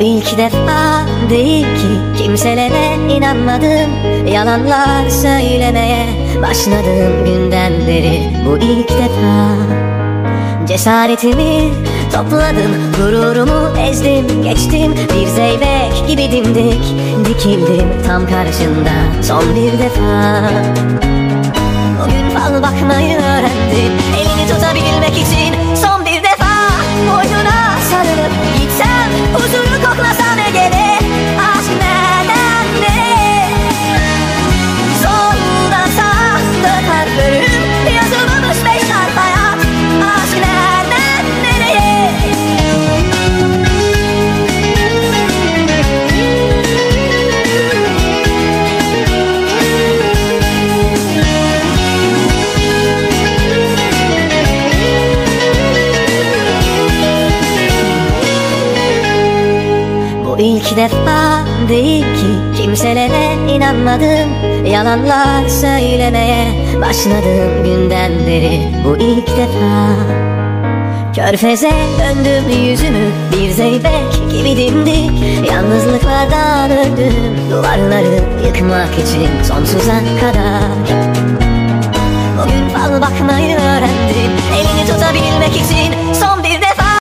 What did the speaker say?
ilk defa değil ki. Kimselere inanmadım Yalanlar söylemeye Başladığım günden beri. Bu ilk defa Cesaretimi topladım Gururumu ezdim geçtim. Bir zeybek gibi dimdik Dikildim tam karşında. Son bir defa O gün fal bakmayı Bu ilk defa değil ki Kimselere inanmadım. Yalanlar söylemeye Başladığım günden beri. Bu ilk defa. Körfeze döndüm yüzümü Bir zeybek gibi dimdik. Yalnızlıklardan öldüm Duvarları yıkmak için sonsuza kadar